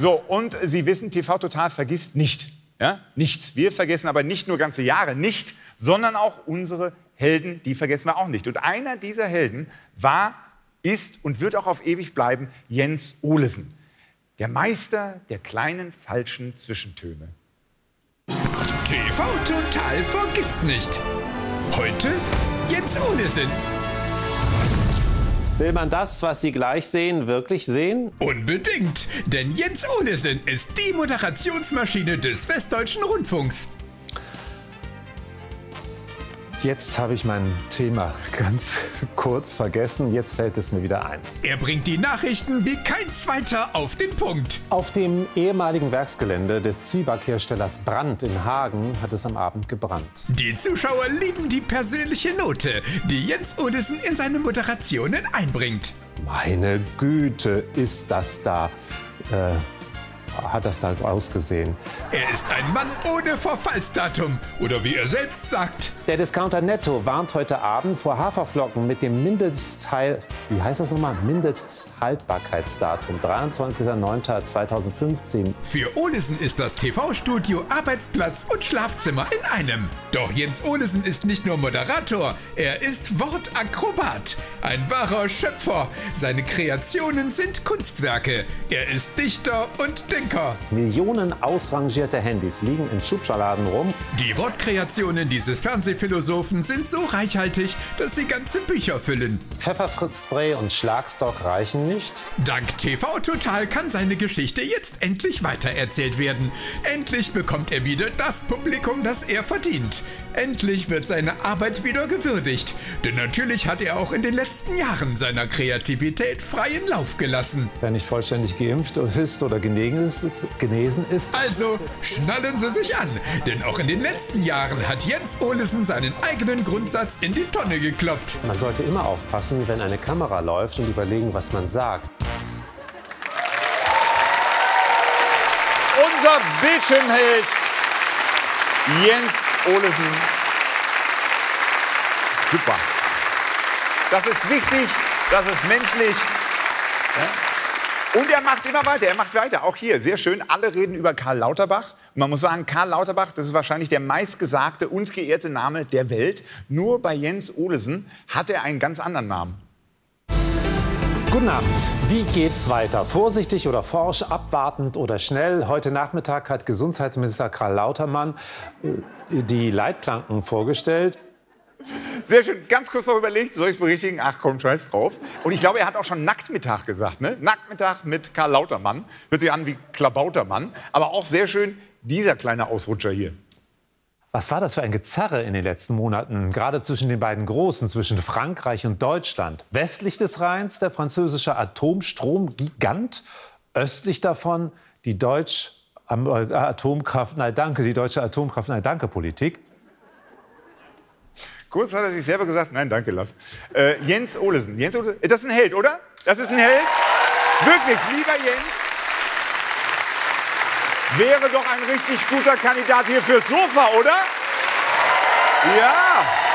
So, und Sie wissen, TV Total vergisst nicht. Ja? Nichts. Wir vergessen aber nicht nur ganze Jahre nicht, sondern auch unsere Helden, die vergessen wir auch nicht. Und einer dieser Helden war, ist und wird auch auf ewig bleiben Jens Olesen. Der Meister der kleinen falschen Zwischentöne. TV Total vergisst nicht. Heute Jens Olesen. Will man das, was Sie gleich sehen, wirklich sehen? Unbedingt, denn Jens Olesen ist die Moderationsmaschine des Westdeutschen Rundfunks. Jetzt habe ich mein Thema ganz kurz vergessen. Jetzt fällt es mir wieder ein. Er bringt die Nachrichten wie kein zweiter auf den Punkt. Auf dem ehemaligen Werksgelände des Zwiebackherstellers Brandt in Hagen hat es am Abend gebrannt. Die Zuschauer lieben die persönliche Note, die Jens Olesen in seine Moderationen einbringt. Meine Güte, ist das da. Äh, hat das da ausgesehen. Er ist ein Mann ohne Verfallsdatum. Oder wie er selbst sagt. Der Discounter Netto warnt heute Abend vor Haferflocken mit dem Mindestheil, wie heißt das nochmal? Mindesthaltbarkeitsdatum, 23.09.2015. Für Olesen ist das TV-Studio Arbeitsplatz und Schlafzimmer in einem. Doch Jens Olesen ist nicht nur Moderator, er ist Wortakrobat. Ein wahrer Schöpfer. Seine Kreationen sind Kunstwerke. Er ist Dichter und Denker. Millionen ausrangierte Handys liegen in Schubschaladen rum. Die Wortkreationen dieses Fernsehphilosophen sind so reichhaltig, dass sie ganze Bücher füllen. Pfefferspray und Schlagstock reichen nicht. Dank TV Total kann seine Geschichte jetzt endlich weitererzählt werden. Endlich bekommt er wieder das Publikum, das er verdient. Endlich wird seine Arbeit wieder gewürdigt. Denn natürlich hat er auch in den letzten Jahren seiner Kreativität freien Lauf gelassen. Wer nicht vollständig geimpft ist oder genesen ist, genesen ist. Also schnallen Sie sich an, denn auch in den letzten Jahren hat Jens Olesen seinen eigenen Grundsatz in die Tonne gekloppt. Man sollte immer aufpassen, wenn eine Kamera läuft und überlegen, was man sagt. Unser Bildschirmheld Jens Olesen. Super. Das ist wichtig, das ist menschlich. Ja? Und er macht immer weiter, er macht weiter. Auch hier, sehr schön. Alle reden über Karl Lauterbach. Man muss sagen, Karl Lauterbach, das ist wahrscheinlich der meistgesagte und geehrte Name der Welt. Nur bei Jens Olesen hat er einen ganz anderen Namen. Guten Abend. Wie geht's weiter? Vorsichtig oder forsch, abwartend oder schnell? Heute Nachmittag hat Gesundheitsminister Karl Lautermann äh, die Leitplanken vorgestellt. Sehr schön. Ganz kurz noch überlegt, soll ich es berichtigen? Ach komm, scheiß drauf. Und ich glaube, er hat auch schon Nacktmittag gesagt. Ne? Nacktmittag mit Karl Lautermann. Hört sich an wie Klabautermann. Aber auch sehr schön dieser kleine Ausrutscher hier. Was war das für ein Gezerre in den letzten Monaten, gerade zwischen den beiden Großen, zwischen Frankreich und Deutschland? Westlich des Rheins der französische Atomstromgigant, östlich davon die Deutsch äh, Atomkraft, nein, danke, die deutsche Atomkraft, nein, danke Politik. Kurz hat er sich selber gesagt, nein, danke, lass. Äh, Jens Olesen. Jens Olesen, das ist ein Held, oder? Das ist ein Held? Wirklich, lieber Jens, wäre doch ein richtig guter Kandidat hier fürs Sofa, oder? Ja.